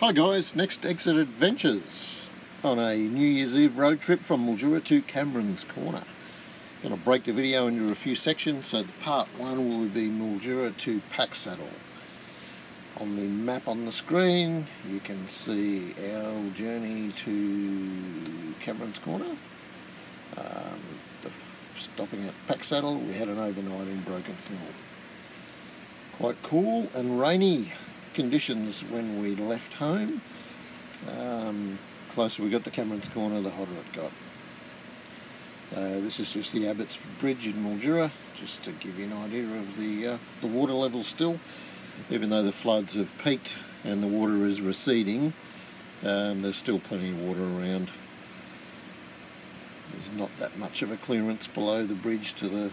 Hi guys, next exit adventures on a New Year's Eve road trip from Mildura to Cameron's Corner. Going to break the video into a few sections, so the part one will be Mildura to Packsaddle. On the map on the screen you can see our journey to Cameron's Corner. Um, the stopping at Packsaddle, we had an overnight in Broken Hill. Quite cool and rainy conditions when we left home. Um, closer we got to Cameron's Corner, the hotter it got. Uh, this is just the Abbotsford Bridge in Mildura, just to give you an idea of the uh, the water level still. Even though the floods have peaked and the water is receding, um, there's still plenty of water around. There's not that much of a clearance below the bridge to the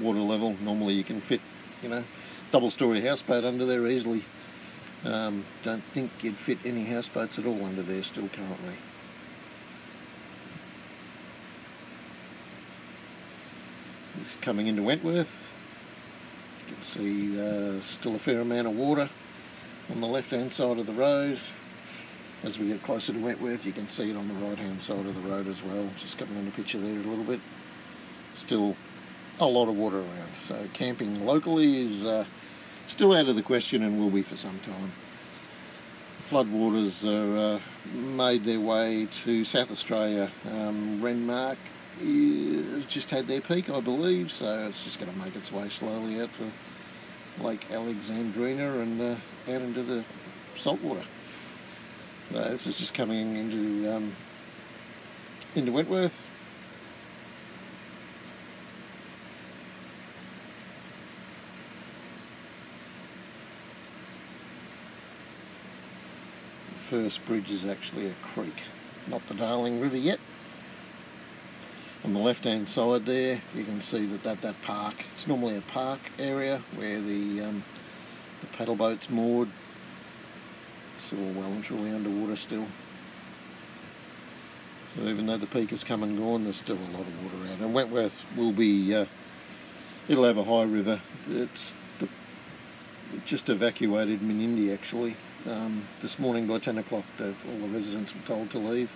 water level. Normally you can fit, you know, double story houseboat under there easily. Um, don't think you'd fit any houseboats at all under there still currently. Coming into Wentworth, you can see uh, still a fair amount of water on the left hand side of the road. As we get closer to Wentworth you can see it on the right hand side of the road as well, just coming in the picture there a little bit. Still a lot of water around, so camping locally is uh, still out of the question and will be for some time. Floodwaters are uh, made their way to South Australia. Um, Renmark has just had their peak, I believe, so it's just going to make its way slowly out to Lake Alexandrina and uh, out into the saltwater. Uh, this is just coming into um, into Wentworth. First bridge is actually a creek, not the Darling River yet. On the left hand side there you can see that that, that park, it's normally a park area where the, um, the paddle boat's moored. It's all well and truly underwater still. So even though the peak has come and gone, there's still a lot of water out. And Wentworth will be, uh, it'll have a high river. It's the, it just evacuated Menindee actually um, this morning by 10 o'clock all the residents were told to leave.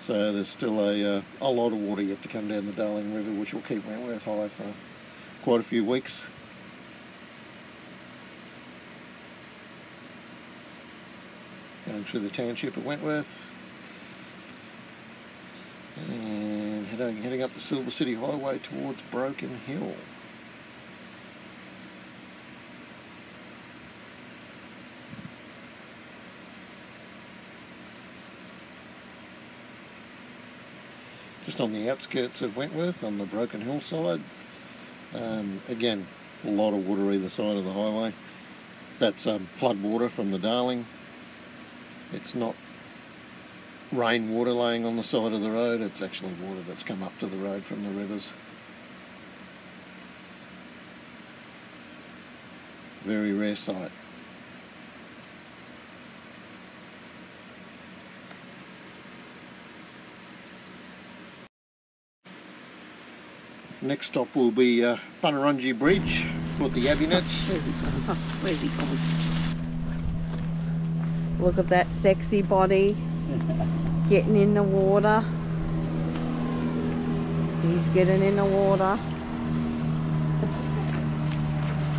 So there's still a, uh, a lot of water yet to come down the Darling River which will keep Wentworth high for quite a few weeks. Going through the township of Wentworth and heading, heading up the Silver City Highway towards Broken Hill. Just on the outskirts of Wentworth on the Broken Hill side. Um, again, a lot of water either side of the highway. That's um, flood water from the Darling. It's not rain water laying on the side of the road, it's actually water that's come up to the road from the rivers. Very rare sight. Next stop will be uh, Bunnerungee Bridge with the yabby nets. Where's he gone? Oh, where's he gone? Look at that sexy body getting in the water. He's getting in the water.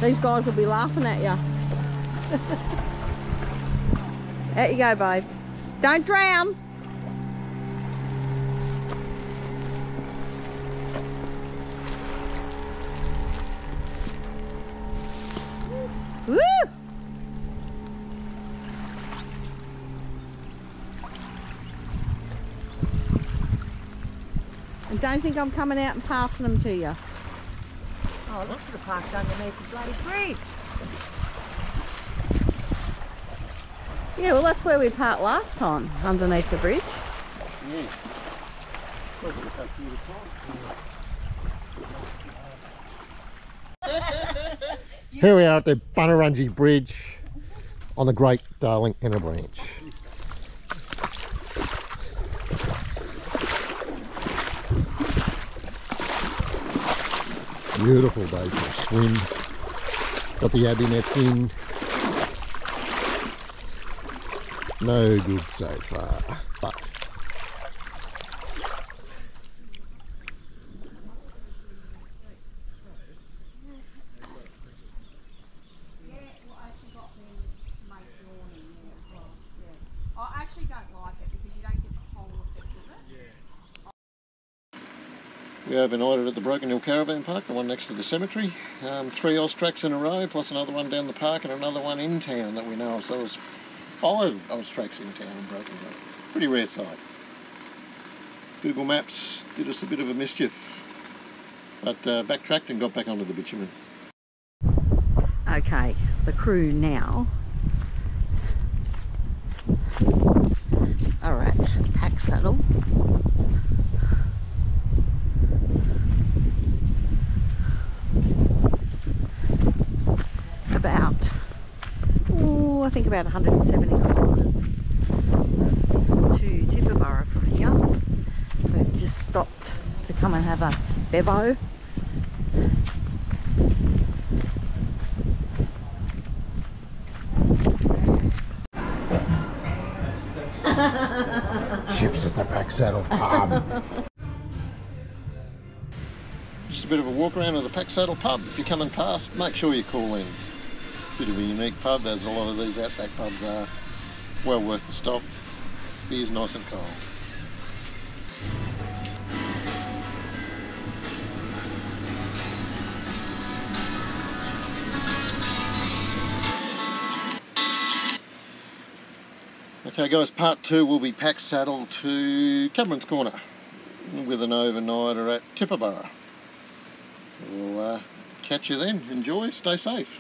These guys will be laughing at you. Out you go, babe. Don't drown. Woo! And don't think I'm coming out and passing them to you. Oh, look at the parked underneath the bloody bridge. Yeah, well that's where we parked last time, underneath the bridge. Yeah. Here we are at the Bunnerungee Bridge on the Great Darling Anabranch. Beautiful day for a swim. Got the yabby nets in. No good so far, but I actually don't like it because you don't get the whole effect of it. We overnighted at the Broken Hill Caravan Park, the one next to the cemetery. Um, three Austracks in a row, plus another one down the park and another one in town that we know of. So there was five Austracks in town in Broken Hill. Pretty rare sight. Google Maps did us a bit of a mischief, but uh, backtracked and got back onto the bitumen. Okay, the crew now are at Packsaddle. About, oh, I think about 170 kilometres to Tibooburra from here. We've just stopped to come and have a bevo. Chips at the Packsaddle pub. Just a bit of a walk around of the Packsaddle pub. If you're coming past, make sure you call in. Bit of a unique pub, as a lot of these outback pubs are. Well worth the stop. Beer's nice and cold. Okay guys, part two will be Packsaddle to Cameron's Corner with an overnighter at Tibooburra. We'll uh, catch you then. Enjoy, stay safe.